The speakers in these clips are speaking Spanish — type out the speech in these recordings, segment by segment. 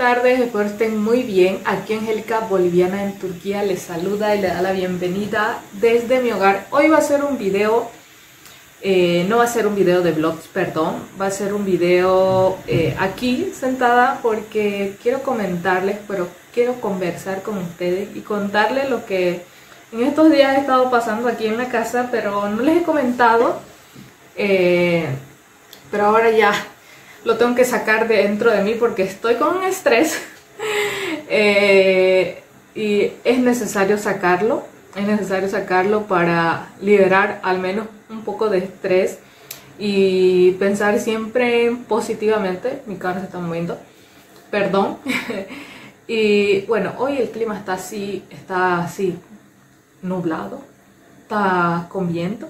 tardes, espero estén muy bien. Aquí Angélica Boliviana en Turquía les saluda y le da la bienvenida desde mi hogar. Hoy va a ser un video, eh, no va a ser un video de vlogs, perdón, va a ser un video eh, aquí sentada porque quiero comentarles, pero quiero conversar con ustedes y contarles lo que en estos días he estado pasando aquí en la casa, pero no les he comentado. Eh, pero ahora ya lo tengo que sacar dentro de mí porque estoy con un estrés eh, y es necesario sacarlo, es necesario sacarlo para liberar al menos un poco de estrés y pensar siempre positivamente, mi cara se está moviendo, perdón. y bueno, hoy el clima está así, está así nublado, está con viento.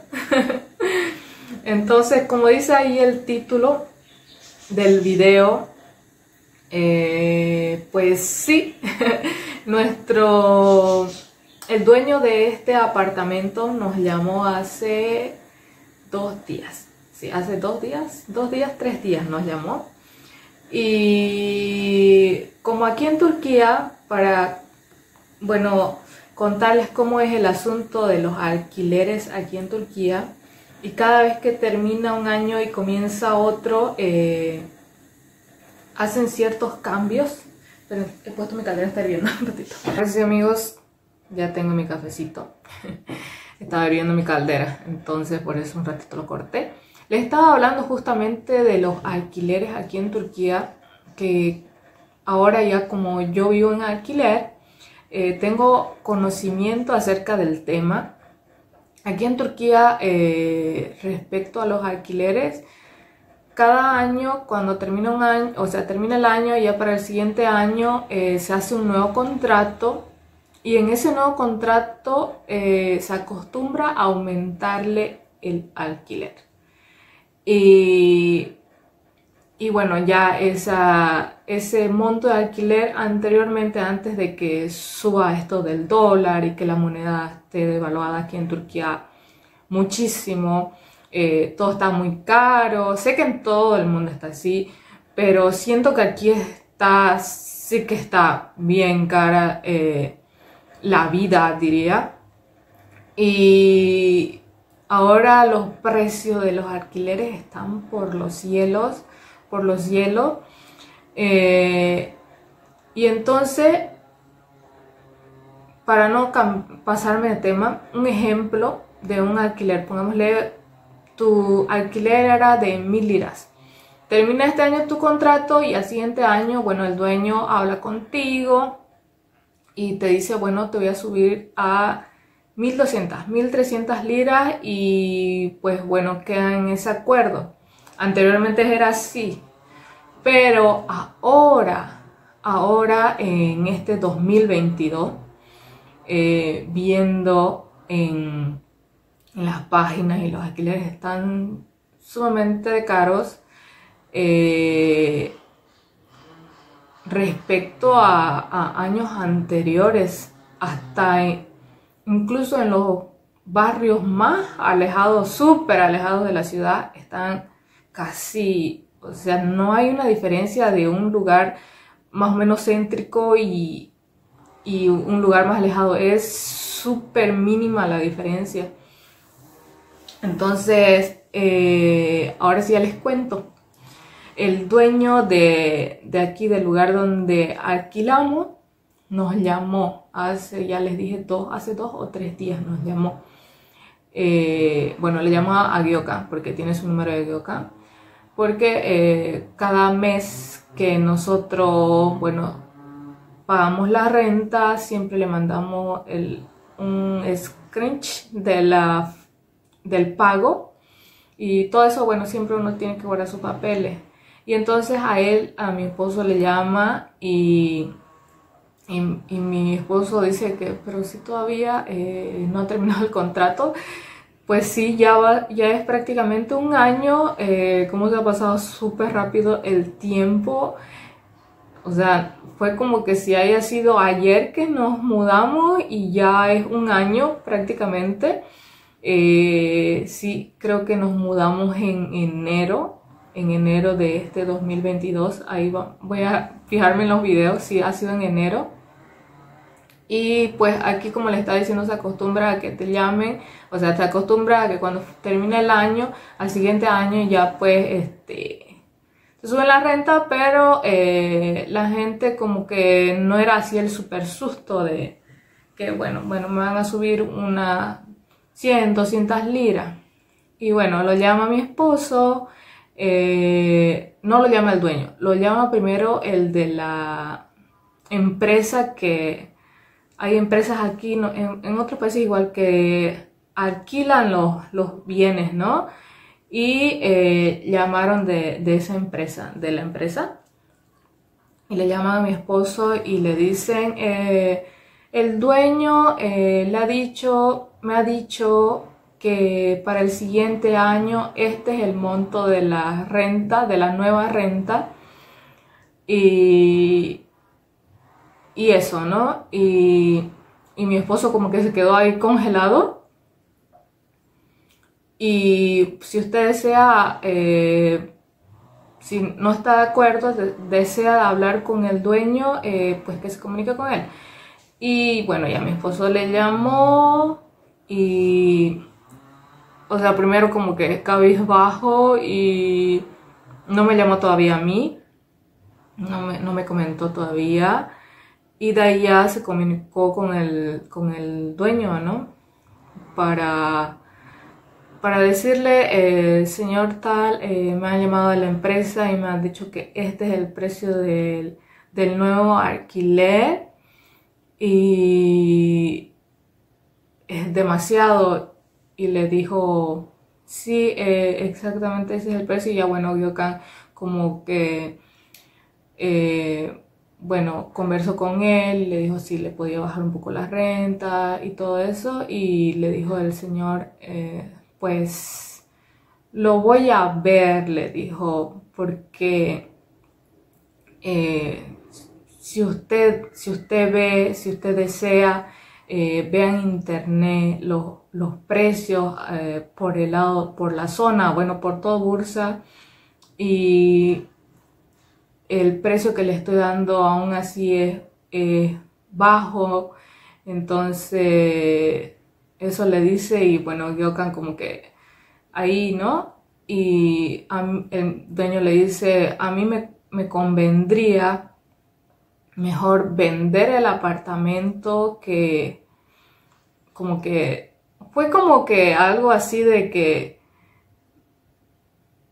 Entonces, como dice ahí el título, del video, eh, pues sí, nuestro, el dueño de este apartamento nos llamó hace dos días, sí, hace dos días, dos días, tres días nos llamó. Y como aquí en Turquía, para, bueno, contarles cómo es el asunto de los alquileres aquí en Turquía, y cada vez que termina un año y comienza otro, eh, hacen ciertos cambios. Pero he puesto mi caldera, está hirviendo un ratito. Gracias amigos, ya tengo mi cafecito. estaba hirviendo mi caldera, entonces por eso un ratito lo corté. Les estaba hablando justamente de los alquileres aquí en Turquía, que ahora ya como yo vivo en alquiler, eh, tengo conocimiento acerca del tema Aquí en Turquía, eh, respecto a los alquileres, cada año, cuando termina un año, o sea, termina el año, ya para el siguiente año eh, se hace un nuevo contrato y en ese nuevo contrato eh, se acostumbra a aumentarle el alquiler. Y, y bueno, ya ese monto de alquiler anteriormente, antes de que suba esto del dólar y que la moneda esté devaluada aquí en Turquía muchísimo, eh, todo está muy caro, sé que en todo el mundo está así, pero siento que aquí está, sí que está bien cara eh, la vida, diría. Y ahora los precios de los alquileres están por los cielos, por los cielos. Eh, y entonces, para no pasarme de tema, un ejemplo de un alquiler, pongámosle, tu alquiler era de mil liras. Termina este año tu contrato y al siguiente año, bueno, el dueño habla contigo y te dice, bueno, te voy a subir a 1200, 1300 liras y pues bueno, queda en ese acuerdo. Anteriormente era así, pero ahora, ahora en este 2022, eh, viendo en, las páginas y los alquileres están sumamente caros eh, respecto a, años anteriores, hasta incluso en los barrios más alejados, súper alejados de la ciudad, están casi o sea, no hay una diferencia de un lugar más o menos céntrico y, un lugar más alejado. Es súper mínima la diferencia. Entonces, eh, ahora sí ya les cuento. El dueño de, aquí, del lugar donde alquilamos, nos llamó hace, ya les dije, dos, hace dos o tres días nos llamó. Eh, bueno, le llamó a Gyoka porque tiene su número de Gyoka porque eh, cada mes que nosotros, bueno, pagamos la renta, siempre le mandamos el, un scrunch de del pago y todo eso, bueno, siempre uno tiene que guardar sus papeles. Y entonces a él, a mi esposo le llama y, y, mi esposo dice que, pero si todavía eh, no ha terminado el contrato, pues sí, ya, ya es prácticamente un año, eh, como se ha pasado súper rápido el tiempo. O sea, fue como que si haya sido ayer que nos mudamos y ya es un año prácticamente. Eh, sí, creo que nos mudamos en enero, en enero de este 2022. Ahí voy a fijarme en los videos si ha sido en enero. Y pues aquí como le estaba diciendo se acostumbra a que te llamen, o sea, se acostumbra a que cuando termine el año, al siguiente año ya pues este, se sube la renta, pero eh, la gente como que no era así el super susto de que bueno, bueno, me van a subir una 100, 200 liras. Y bueno, lo llama mi esposo, eh, no lo llama el dueño, lo llama primero el de la empresa que hay empresas aquí, en, otros países igual que alquilan los, bienes, ¿no? Y eh, llamaron de, esa empresa, de la empresa, y le llaman a mi esposo y le dicen, eh, el dueño le ha dicho, me ha dicho que para el siguiente año este es el monto de la renta, de la nueva renta. Y, y eso, ¿no? Y, mi esposo como que se quedó ahí congelado. Y si usted desea, eh, si no está de acuerdo, desea hablar con el dueño, eh, pues que se comunique con él. Y bueno, ya mi esposo le llamó y o sea, primero como que cabizbajo y no me llamó todavía a mí, no me, no me comentó todavía. Y de ahí ya se comunicó con el, con el dueño, ¿no? Para, para decirle, eh, señor tal, eh, me ha llamado de la empresa y me han dicho que este es el precio del, del nuevo alquiler y es demasiado y le dijo, sí, eh, exactamente ese es el precio. Y ya bueno, Gyokan como que, eh, bueno, conversó con él, le dijo si le podía bajar un poco la renta y todo eso. Y le dijo el señor, eh, pues lo voy a ver, le dijo, porque si usted, si usted ve, si usted desea, eh, vean internet los, los precios eh, por el lado, por la zona, bueno, por todo Bursa y el precio que le estoy dando aún así es, bajo, entonces eso le dice y bueno, Gyokan como que ahí, ¿no? Y el dueño le dice, a mí me, me convendría mejor vender el apartamento que como que fue como que algo así de que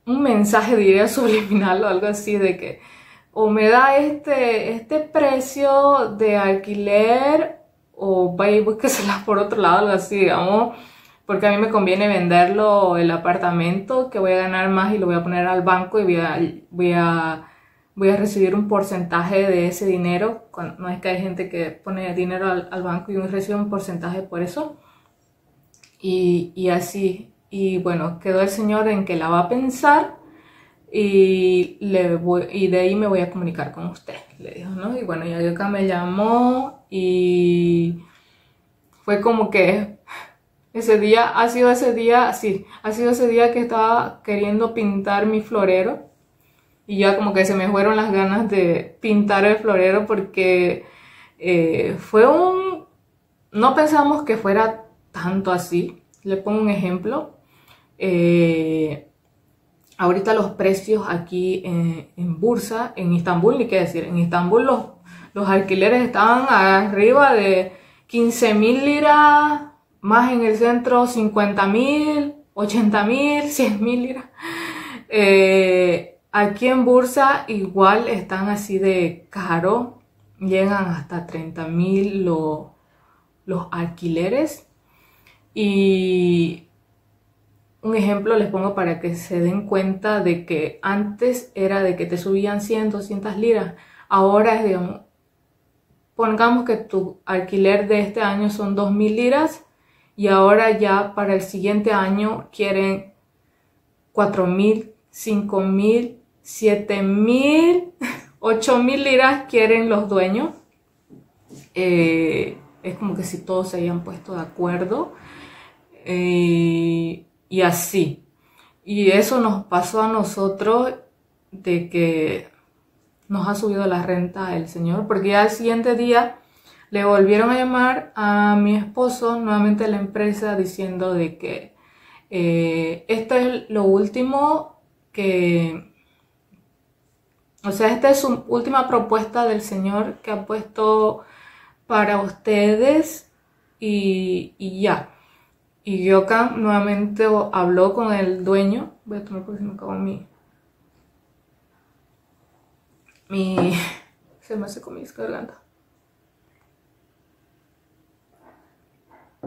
un mensaje diría subliminal o algo así de que o me da este, este precio de alquiler o vaya y búsquesela por otro lado, algo así, digamos, porque a mí me conviene venderlo el apartamento que voy a ganar más y lo voy a poner al banco y voy a, voy a voy a recibir un porcentaje de ese dinero. No es que hay gente que pone dinero al, banco y recibe un porcentaje por eso. Y, así. Y bueno, quedó el señor en que la va a pensar y, le voy, y de ahí me voy a comunicar con usted, le dijo, ¿no? Y bueno, ya acá me llamó y fue como que ese día, ha sido ese día, sí, ha sido ese día que estaba queriendo pintar mi florero y ya como que se me fueron las ganas de pintar el florero porque eh, fue un... No pensamos que fuera tanto así. Le pongo un ejemplo. Eh, ahorita los precios aquí en, Bursa, en Istambul, ni qué decir, en Istambul los, los alquileres estaban arriba de 15 mil liras, más en el centro 50 mil, 80 mil, 100 mil liras. Eh, Aquí en Bursa igual están así de caro, llegan hasta 30 mil los alquileres. Y un ejemplo les pongo para que se den cuenta de que antes era de que te subían 100, 200 liras. Ahora es, digamos, pongamos que tu alquiler de este año son 2 mil liras y ahora ya para el siguiente año quieren 4 mil, 5 mil 7 mil, 8 mil liras quieren los dueños. Eh, es como que si todos se hayan puesto de acuerdo. Eh, y así. Y eso nos pasó a nosotros de que nos ha subido la renta el señor, porque ya al siguiente día le volvieron a llamar a mi esposo nuevamente a la empresa diciendo de que eh, esto es lo último que, o sea, esta es su última propuesta del señor que ha puesto para ustedes y, y ya. Y Yokan nuevamente habló con el dueño. Voy a tomar porque se me acabó mi. Mi. Se me hace mi garganta.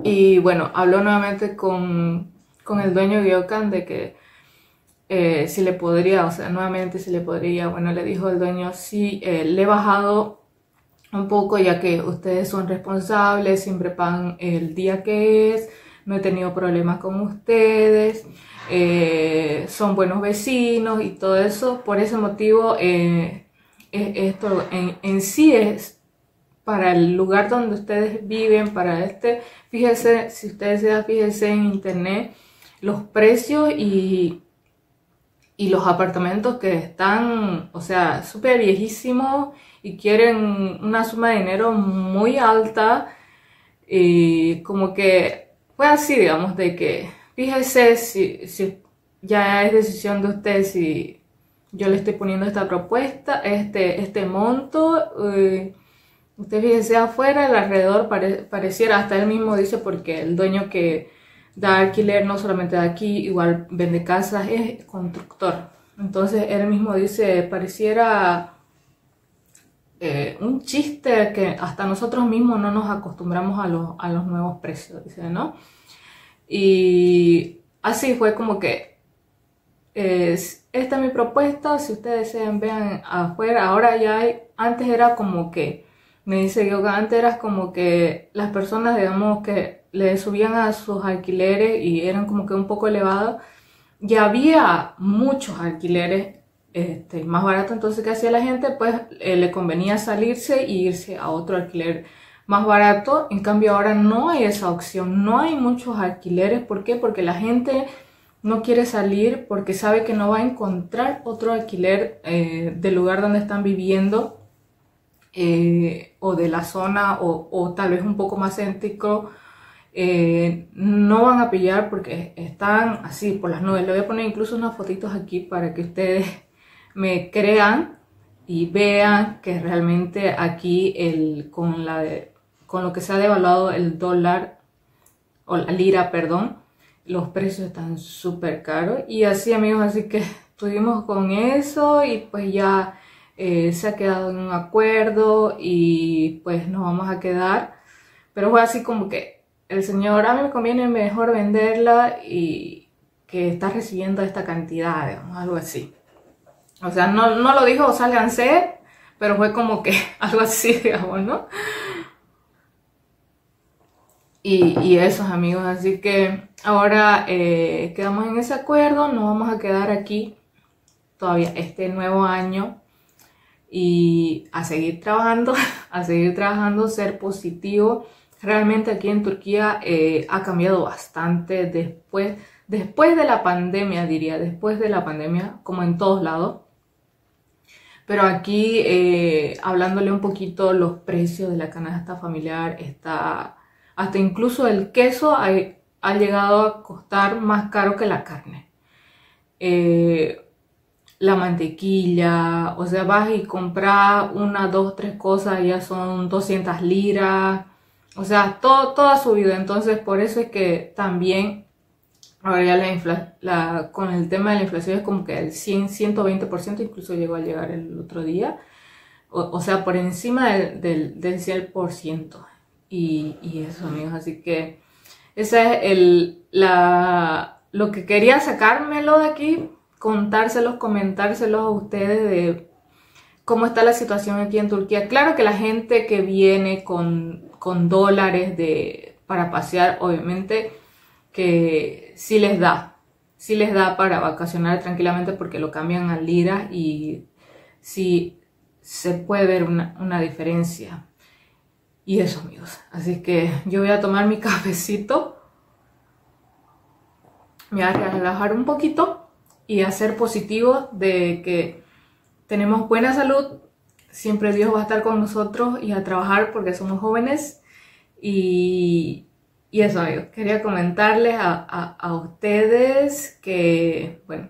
Y bueno, habló nuevamente con, con el dueño de Yokan de que eh, si le podría, o sea, nuevamente si le podría. Bueno, le dijo el dueño, sí, eh, le he bajado un poco ya que ustedes son responsables, siempre pagan el día que es no he tenido problemas con ustedes, eh, son buenos vecinos y todo eso. Por ese motivo, eh, esto en, sí es para el lugar donde ustedes viven, para este, fíjense, si ustedes se fíjense en internet los precios y, y los apartamentos que están, o sea, súper viejísimos y quieren una suma de dinero muy alta y como que fue así, digamos, de que fíjese si, ya es decisión de usted si yo le estoy poniendo esta propuesta, este, este monto. Eh, usted fíjese afuera, el alrededor pareciera, hasta él mismo dice, porque el dueño que da alquiler no solamente de aquí, igual vende casas, es constructor. Entonces él mismo dice, pareciera eh, un chiste que hasta nosotros mismos no nos acostumbramos a los, a los nuevos precios, dice, ¿no? Y así fue como que es, esta es mi propuesta, si ustedes desean vean afuera, ahora ya hay, antes era como que, me dice yo que antes era como que las personas, digamos, que le subían a sus alquileres y eran como que un poco elevados, ya había muchos alquileres este, más barato, entonces ¿qué hacía la gente? Pues eh, le convenía salirse e irse a otro alquiler más barato, en cambio ahora no hay esa opción, no hay muchos alquileres, ¿por qué? Porque la gente no quiere salir porque sabe que no va a encontrar otro alquiler eh, del lugar donde están viviendo eh, o de la zona o, tal vez un poco más céntrico. no van a pillar porque están así por las nubes. Le voy a poner incluso unas fotitos aquí para que ustedes me crean y vean que realmente aquí el, con, la, con lo que se ha devaluado el dólar o la lira, perdón, los precios están súper caros y así amigos, así que estuvimos con eso y pues ya eh, se ha quedado en un acuerdo y pues nos vamos a quedar, pero fue así como que el señor, a mí me conviene mejor venderla y que está recibiendo esta cantidad, algo así. O sea, no, no lo dijo sálganse, pero fue como que algo así, digamos, ¿no? Y, y esos amigos, así que ahora eh, quedamos en ese acuerdo, nos vamos a quedar aquí todavía este nuevo año y a seguir trabajando, a seguir trabajando, ser positivo. Realmente aquí en Turquía eh, ha cambiado bastante después, después de la pandemia, diría, después de la pandemia, como en todos lados. Pero aquí, eh, hablándole un poquito, los precios de la canasta familiar está, hasta incluso el queso ha, llegado a costar más caro que la carne. Eh, la mantequilla, o sea, vas y compras una, dos, tres cosas, ya son 200 liras, o sea, todo, todo ha subido, entonces por eso es que también Ahora ya la, la con el tema de la inflación es como que el 100, 120% incluso llegó a llegar el otro día. O, sea, por encima del, del, del 100%. Y, y, eso, amigos. Así que esa es el, la, lo que quería sacármelo de aquí, contárselos, comentárselos a ustedes de cómo está la situación aquí en Turquía. Claro que la gente que viene con, con dólares de, para pasear, obviamente que sí les da, sí les da para vacacionar tranquilamente porque lo cambian a lira y sí se puede ver una, diferencia. Y eso amigos, así que yo voy a tomar mi cafecito, me voy a relajar un poquito y a ser positivos de que tenemos buena salud, siempre Dios va a estar con nosotros y a trabajar porque somos jóvenes y, y eso, amigos, quería comentarles a, ustedes que, bueno,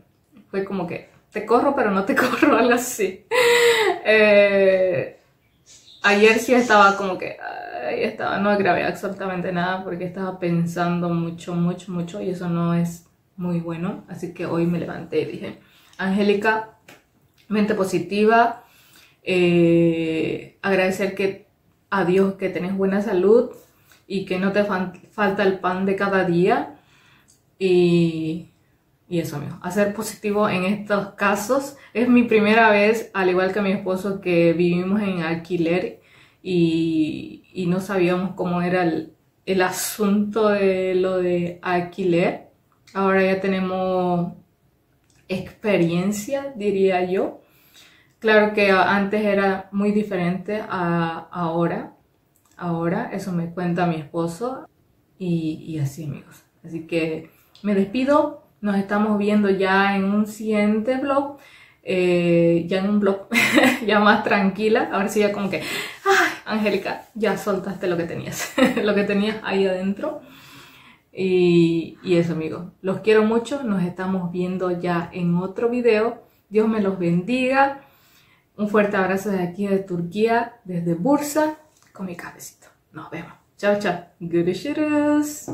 fue como que te corro pero no te corro, algo así. Eh, ayer sí estaba como que, estaba, no grabé absolutamente nada porque estaba pensando mucho, mucho, mucho y eso no es muy bueno. Así que hoy me levanté y dije, Angélica, mente positiva, eh, agradecer que a Dios que tenés buena salud y que no te falta el pan de cada día. Y, y eso, amigo, hacer positivo en estos casos. Es mi primera vez, al igual que mi esposo, que vivimos en alquiler y, y no sabíamos cómo era el, el asunto de lo de alquiler. Ahora ya tenemos experiencia, diría yo. Claro que antes era muy diferente a ahora. Ahora, eso me cuenta mi esposo. Y, así, amigos. Así que me despido. Nos estamos viendo ya en un siguiente vlog. Eh, ya en un blog ya más tranquila. Ahora sí ya como que, ay, Angélica, ya soltaste lo que tenías, lo que tenías ahí adentro. Y, y eso, amigos. Los quiero mucho. Nos estamos viendo ya en otro video. Dios me los bendiga. Un fuerte abrazo de aquí de Turquía, desde Bursa, con mi cabecito. Nos vemos. Chao, chao. Görüşürüz.